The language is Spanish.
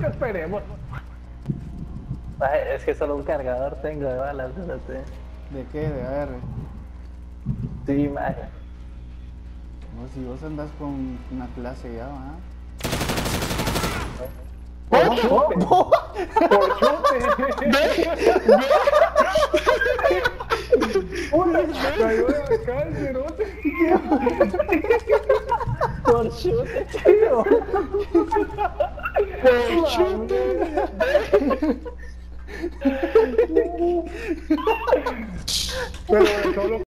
Que esperemos. Ay, Es que solo un cargador tengo de balas. ¿De qué? De AR. Sí, maje. No, si vos andás con una clase ya, ¿va? Por chute. Por chute. Puta, cayó de acá el cerote. Por chute, tío. Pero solo